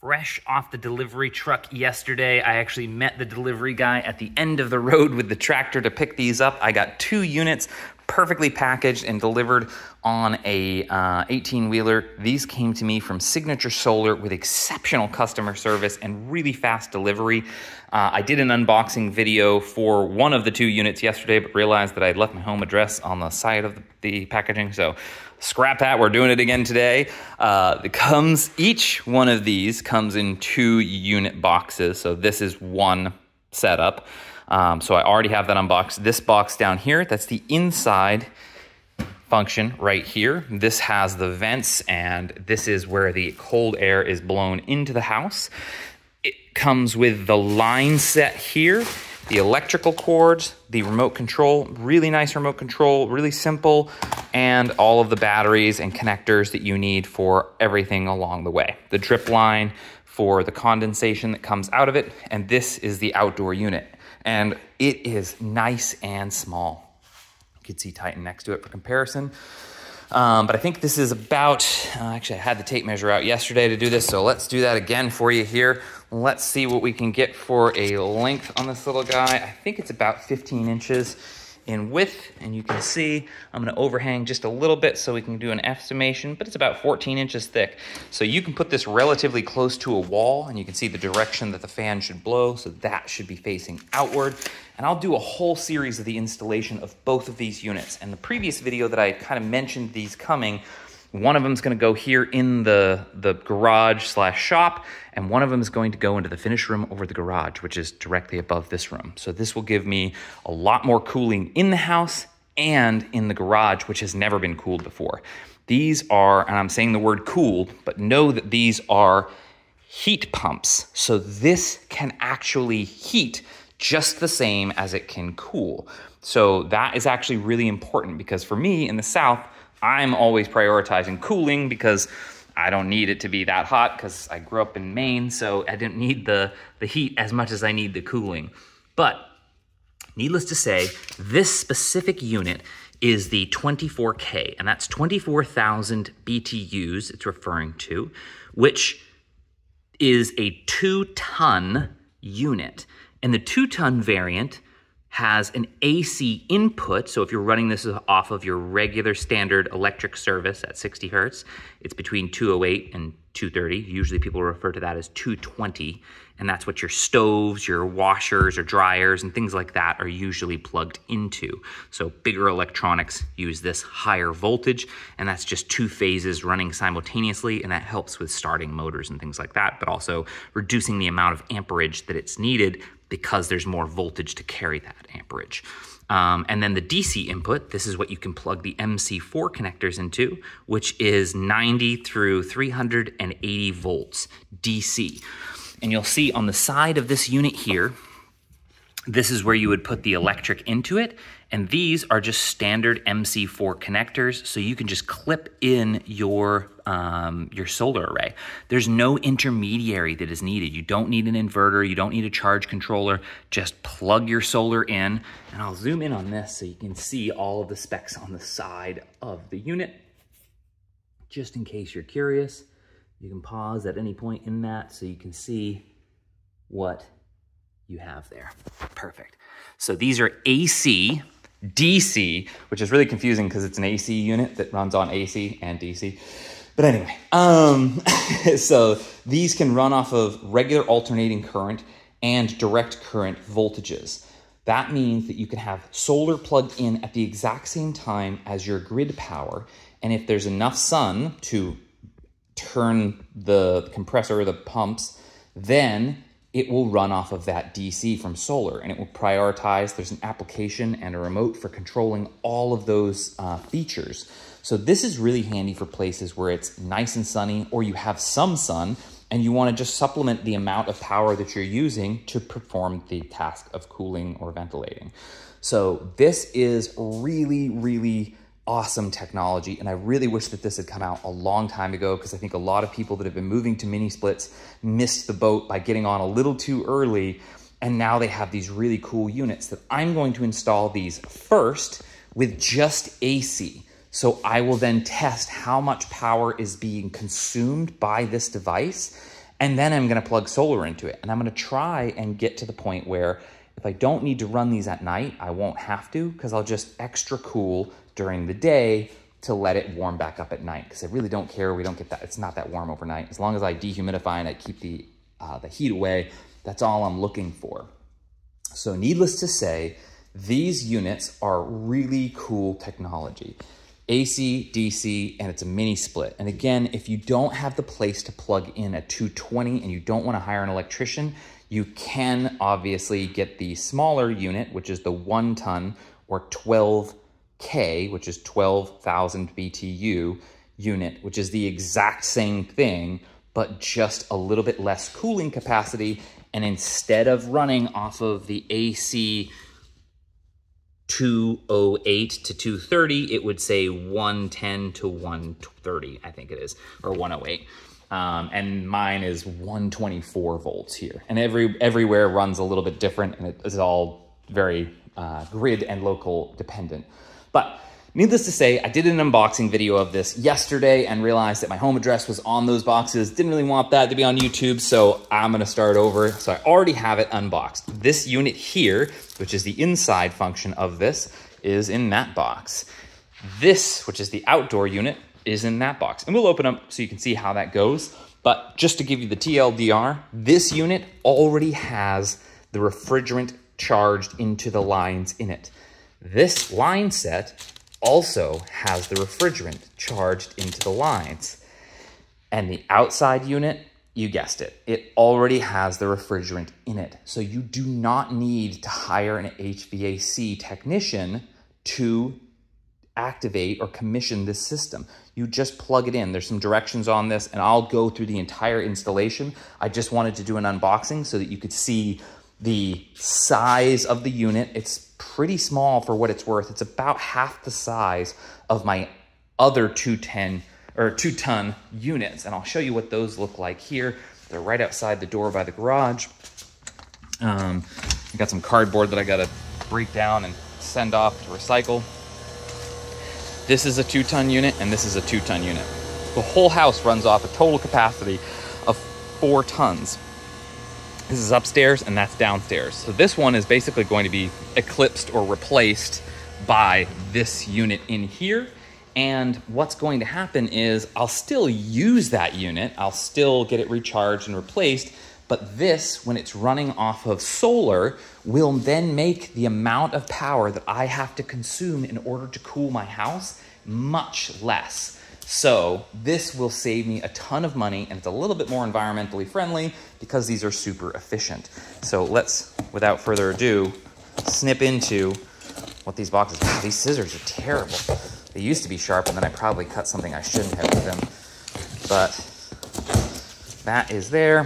fresh off the delivery truck yesterday. I actually met the delivery guy at the end of the road with the tractor to pick these up. I got two units perfectly packaged and delivered on a 18 uh, wheeler. These came to me from Signature Solar with exceptional customer service and really fast delivery. Uh, I did an unboxing video for one of the two units yesterday, but realized that I'd left my home address on the side of the packaging. So scrap that. We're doing it again today. Uh, it comes, each one of these comes in two unit boxes. So this is one setup. Um, so I already have that unboxed. This box down here, that's the inside function right here. This has the vents and this is where the cold air is blown into the house. It comes with the line set here the electrical cords, the remote control, really nice remote control, really simple, and all of the batteries and connectors that you need for everything along the way. The drip line for the condensation that comes out of it, and this is the outdoor unit. And it is nice and small. You can see Titan next to it for comparison. Um, but I think this is about, uh, actually, I had the tape measure out yesterday to do this, so let's do that again for you here. Let's see what we can get for a length on this little guy. I think it's about 15 inches in width, and you can see I'm gonna overhang just a little bit so we can do an estimation, but it's about 14 inches thick. So you can put this relatively close to a wall, and you can see the direction that the fan should blow, so that should be facing outward. And I'll do a whole series of the installation of both of these units. And the previous video that I kind of mentioned these coming one of them is going to go here in the, the garage slash shop, and one of them is going to go into the finish room over the garage, which is directly above this room. So this will give me a lot more cooling in the house and in the garage, which has never been cooled before. These are, and I'm saying the word cooled, but know that these are heat pumps. So this can actually heat just the same as it can cool. So that is actually really important because for me in the South, I'm always prioritizing cooling because I don't need it to be that hot because I grew up in Maine, so I didn't need the, the heat as much as I need the cooling. But needless to say, this specific unit is the 24K, and that's 24,000 BTUs it's referring to, which is a two ton unit. And the two ton variant has an AC input. So if you're running this off of your regular standard electric service at 60 hertz, it's between 208 and 230. Usually people refer to that as 220. And that's what your stoves, your washers or dryers and things like that are usually plugged into. So bigger electronics use this higher voltage and that's just two phases running simultaneously and that helps with starting motors and things like that, but also reducing the amount of amperage that it's needed because there's more voltage to carry that amperage. Um, and then the DC input, this is what you can plug the MC4 connectors into, which is 90 through 380 volts DC. And you'll see on the side of this unit here, this is where you would put the electric into it. And these are just standard MC4 connectors, so you can just clip in your, um, your solar array. There's no intermediary that is needed. You don't need an inverter, you don't need a charge controller, just plug your solar in. And I'll zoom in on this so you can see all of the specs on the side of the unit. Just in case you're curious, you can pause at any point in that so you can see what you have there. Perfect. So these are AC, DC, which is really confusing because it's an AC unit that runs on AC and DC. But anyway, um, so these can run off of regular alternating current and direct current voltages. That means that you can have solar plugged in at the exact same time as your grid power. And if there's enough sun to turn the compressor or the pumps, then it will run off of that DC from solar and it will prioritize. There's an application and a remote for controlling all of those uh, features. So this is really handy for places where it's nice and sunny or you have some sun and you want to just supplement the amount of power that you're using to perform the task of cooling or ventilating. So this is really, really awesome technology. And I really wish that this had come out a long time ago because I think a lot of people that have been moving to mini splits missed the boat by getting on a little too early. And now they have these really cool units that I'm going to install these first with just AC. So I will then test how much power is being consumed by this device And then I'm gonna plug solar into it. And I'm gonna try and get to the point where if I don't need to run these at night, I won't have to because I'll just extra cool during the day to let it warm back up at night because I really don't care. We don't get that. It's not that warm overnight. As long as I dehumidify and I keep the, uh, the heat away, that's all I'm looking for. So needless to say, these units are really cool technology. AC, DC, and it's a mini split. And again, if you don't have the place to plug in a 220 and you don't want to hire an electrician, you can obviously get the smaller unit, which is the one ton or 12K, which is 12,000 BTU unit, which is the exact same thing, but just a little bit less cooling capacity. And instead of running off of the AC 208 to 230, it would say 110 to 130, I think it is, or 108. Um, and mine is 124 volts here. And every everywhere runs a little bit different, and it is all very uh, grid and local dependent. But Needless to say, I did an unboxing video of this yesterday and realized that my home address was on those boxes. Didn't really want that to be on YouTube, so I'm gonna start over. So I already have it unboxed. This unit here, which is the inside function of this, is in that box. This, which is the outdoor unit, is in that box. And we'll open up so you can see how that goes. But just to give you the TLDR, this unit already has the refrigerant charged into the lines in it. This line set also has the refrigerant charged into the lines. And the outside unit, you guessed it, it already has the refrigerant in it. So you do not need to hire an HVAC technician to activate or commission this system. You just plug it in. There's some directions on this and I'll go through the entire installation. I just wanted to do an unboxing so that you could see the size of the unit. It's pretty small for what it's worth. It's about half the size of my other 210 or two ton units. And I'll show you what those look like here. They're right outside the door by the garage. Um, I got some cardboard that I gotta break down and send off to recycle. This is a two ton unit and this is a two ton unit. The whole house runs off a total capacity of four tons. This is upstairs and that's downstairs. So this one is basically going to be eclipsed or replaced by this unit in here. And what's going to happen is I'll still use that unit. I'll still get it recharged and replaced. But this, when it's running off of solar, will then make the amount of power that I have to consume in order to cool my house much less. So this will save me a ton of money and it's a little bit more environmentally friendly because these are super efficient. So let's, without further ado, snip into what these boxes, wow, these scissors are terrible. They used to be sharp and then I probably cut something I shouldn't have with them. But that is there.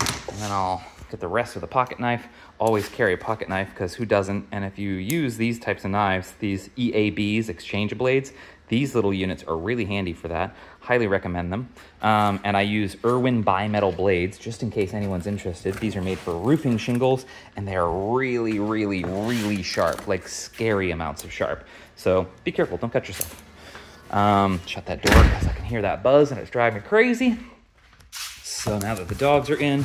And then I'll get the rest with a pocket knife. Always carry a pocket knife because who doesn't? And if you use these types of knives, these EABs, exchange blades, these little units are really handy for that. Highly recommend them. Um, and I use Irwin bimetal blades, just in case anyone's interested. These are made for roofing shingles, and they are really, really, really sharp, like scary amounts of sharp. So be careful, don't cut yourself. Um, shut that door because I can hear that buzz and it's driving me crazy. So now that the dogs are in,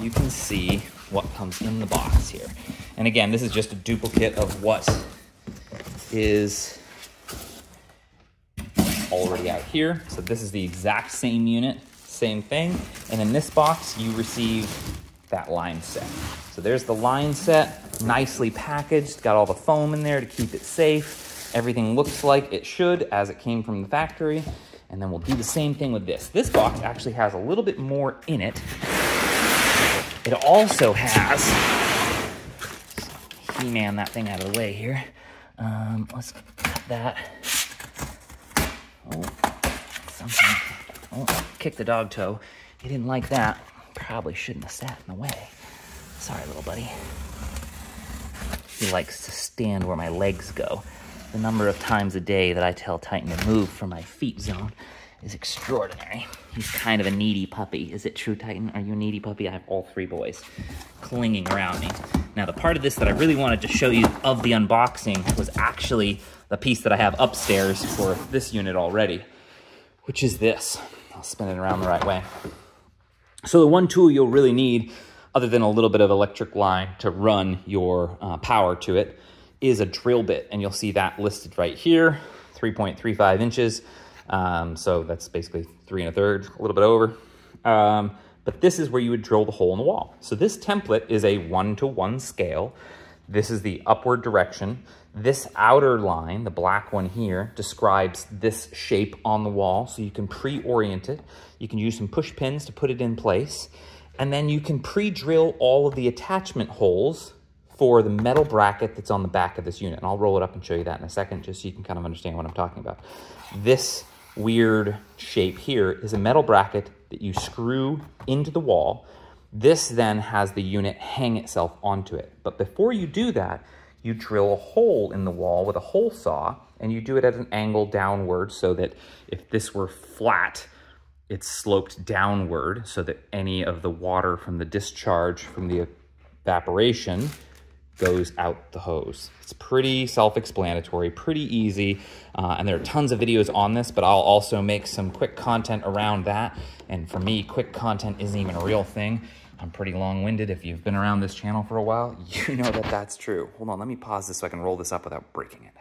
you can see what comes in the box here. And again, this is just a duplicate of what is already out here. So this is the exact same unit, same thing. And in this box, you receive that line set. So there's the line set, nicely packaged, got all the foam in there to keep it safe. Everything looks like it should as it came from the factory. And then we'll do the same thing with this. This box actually has a little bit more in it. It also has, He-Man that thing out of the way here. Um, let's cut that. Oh, something. Oh, kicked the dog toe. He didn't like that. Probably shouldn't have sat in the way. Sorry, little buddy. He likes to stand where my legs go. The number of times a day that I tell Titan to move from my feet zone is extraordinary. He's kind of a needy puppy. Is it true, Titan? Are you a needy puppy? I have all three boys clinging around me. Now, the part of this that I really wanted to show you of the unboxing was actually the piece that I have upstairs for this unit already, which is this. I'll spin it around the right way. So the one tool you'll really need, other than a little bit of electric line to run your uh, power to it, is a drill bit. And you'll see that listed right here, 3.35 inches. Um, so that's basically three and a third, a little bit over. Um, but this is where you would drill the hole in the wall. So this template is a one-to-one -one scale. This is the upward direction. This outer line, the black one here, describes this shape on the wall. So you can pre-orient it. You can use some push pins to put it in place. And then you can pre-drill all of the attachment holes for the metal bracket that's on the back of this unit. And I'll roll it up and show you that in a second, just so you can kind of understand what I'm talking about. This weird shape here is a metal bracket that you screw into the wall. This then has the unit hang itself onto it. But before you do that, you drill a hole in the wall with a hole saw and you do it at an angle downward so that if this were flat, it's sloped downward so that any of the water from the discharge from the evaporation goes out the hose. It's pretty self-explanatory, pretty easy, uh, and there are tons of videos on this, but I'll also make some quick content around that. And for me, quick content isn't even a real thing. I'm pretty long-winded. If you've been around this channel for a while, you know that that's true. Hold on, let me pause this so I can roll this up without breaking it.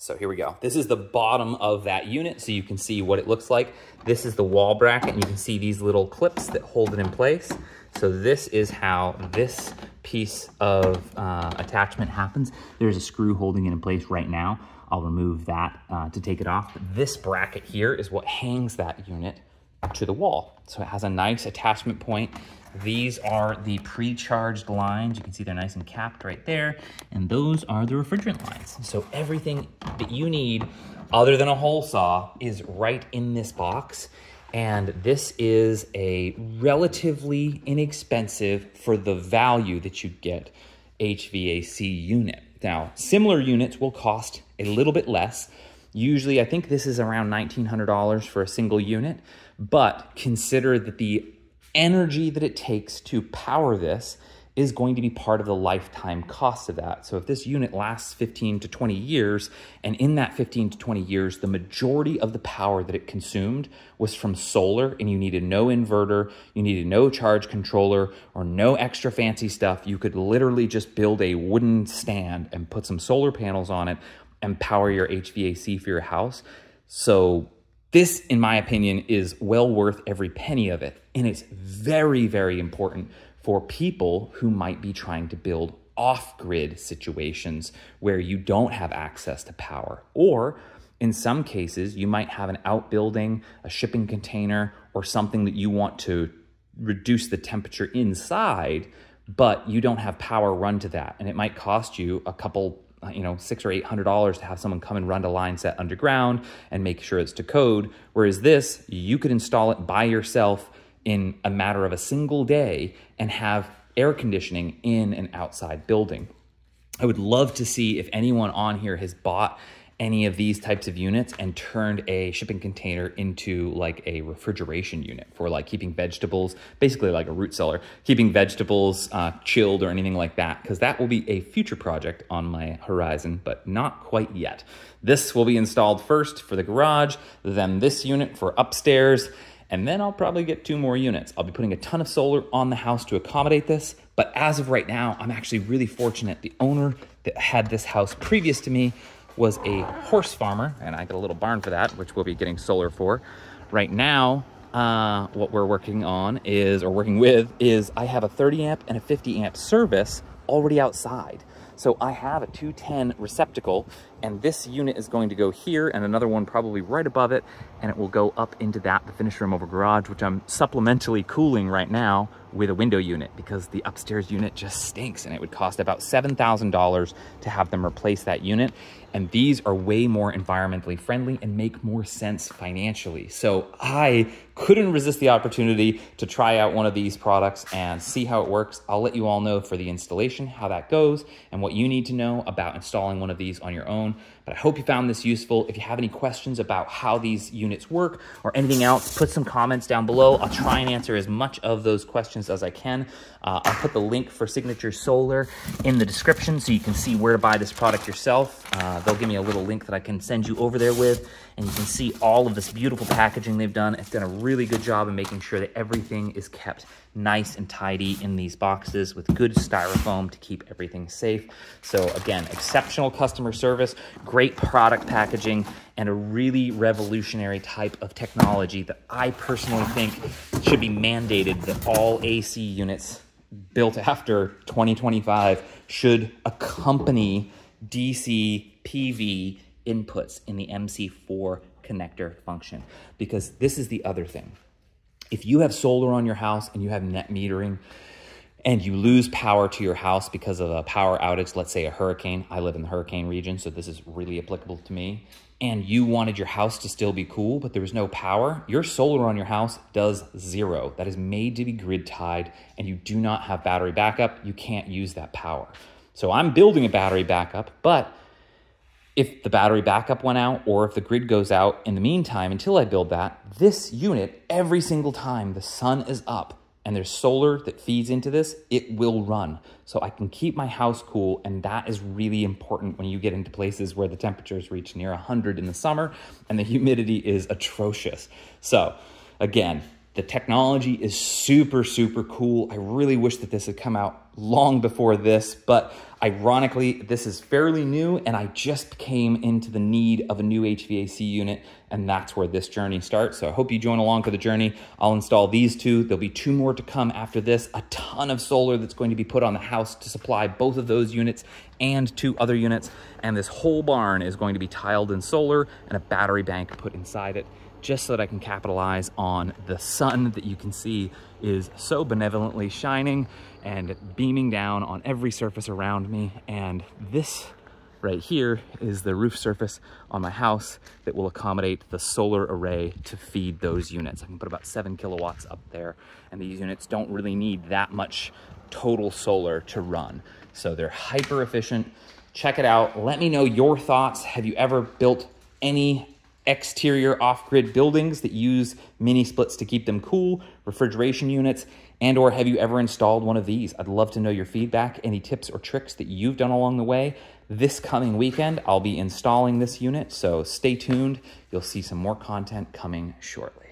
So here we go. This is the bottom of that unit, so you can see what it looks like. This is the wall bracket, and you can see these little clips that hold it in place. So this is how this piece of uh, attachment happens. There's a screw holding it in place right now. I'll remove that uh, to take it off. This bracket here is what hangs that unit to the wall. So it has a nice attachment point. These are the pre-charged lines. You can see they're nice and capped right there. And those are the refrigerant lines. So everything that you need other than a hole saw is right in this box. And this is a relatively inexpensive for the value that you get HVAC unit. Now, similar units will cost a little bit less. Usually, I think this is around $1,900 for a single unit, but consider that the energy that it takes to power this is going to be part of the lifetime cost of that. So if this unit lasts 15 to 20 years, and in that 15 to 20 years, the majority of the power that it consumed was from solar, and you needed no inverter, you needed no charge controller, or no extra fancy stuff, you could literally just build a wooden stand and put some solar panels on it and power your HVAC for your house. So this, in my opinion, is well worth every penny of it. And it's very, very important for people who might be trying to build off grid situations where you don't have access to power. Or in some cases, you might have an outbuilding, a shipping container, or something that you want to reduce the temperature inside, but you don't have power run to that. And it might cost you a couple uh, you know six or eight hundred dollars to have someone come and run a line set underground and make sure it's to code whereas this you could install it by yourself in a matter of a single day and have air conditioning in an outside building. I would love to see if anyone on here has bought any of these types of units and turned a shipping container into like a refrigeration unit for like keeping vegetables, basically like a root cellar, keeping vegetables uh, chilled or anything like that, because that will be a future project on my horizon, but not quite yet. This will be installed first for the garage, then this unit for upstairs, and then I'll probably get two more units. I'll be putting a ton of solar on the house to accommodate this, but as of right now, I'm actually really fortunate. The owner that had this house previous to me was a horse farmer, and I got a little barn for that, which we'll be getting solar for. Right now, uh, what we're working on is, or working with, is I have a 30 amp and a 50 amp service already outside. So I have a 210 receptacle and this unit is going to go here and another one probably right above it and it will go up into that, the finish room over garage, which I'm supplementally cooling right now with a window unit because the upstairs unit just stinks and it would cost about $7,000 to have them replace that unit. And these are way more environmentally friendly and make more sense financially. So I couldn't resist the opportunity to try out one of these products and see how it works. I'll let you all know for the installation, how that goes and what you need to know about installing one of these on your own down but I hope you found this useful. If you have any questions about how these units work or anything else, put some comments down below. I'll try and answer as much of those questions as I can. Uh, I'll put the link for Signature Solar in the description so you can see where to buy this product yourself. Uh, they'll give me a little link that I can send you over there with, and you can see all of this beautiful packaging they've done. It's done a really good job of making sure that everything is kept nice and tidy in these boxes with good styrofoam to keep everything safe. So again, exceptional customer service, great product packaging, and a really revolutionary type of technology that I personally think should be mandated that all AC units built after 2025 should accompany DC PV inputs in the MC4 connector function. Because this is the other thing. If you have solar on your house and you have net metering and you lose power to your house because of a power outage, let's say a hurricane, I live in the hurricane region, so this is really applicable to me, and you wanted your house to still be cool, but there was no power, your solar on your house does zero. That is made to be grid tied, and you do not have battery backup. You can't use that power. So I'm building a battery backup, but if the battery backup went out or if the grid goes out in the meantime until I build that, this unit, every single time the sun is up, and there's solar that feeds into this, it will run. So I can keep my house cool, and that is really important when you get into places where the temperatures reach near 100 in the summer and the humidity is atrocious. So again, the technology is super, super cool. I really wish that this had come out long before this, but ironically, this is fairly new and I just came into the need of a new HVAC unit and that's where this journey starts. So I hope you join along for the journey. I'll install these two. There'll be two more to come after this, a ton of solar that's going to be put on the house to supply both of those units and two other units. And this whole barn is going to be tiled in solar and a battery bank put inside it just so that I can capitalize on the sun that you can see is so benevolently shining and beaming down on every surface around me. And this right here is the roof surface on my house that will accommodate the solar array to feed those units. I can put about seven kilowatts up there and these units don't really need that much total solar to run. So they're hyper efficient. Check it out. Let me know your thoughts. Have you ever built any exterior off-grid buildings that use mini splits to keep them cool, refrigeration units, and or have you ever installed one of these? I'd love to know your feedback, any tips or tricks that you've done along the way. This coming weekend, I'll be installing this unit, so stay tuned. You'll see some more content coming shortly.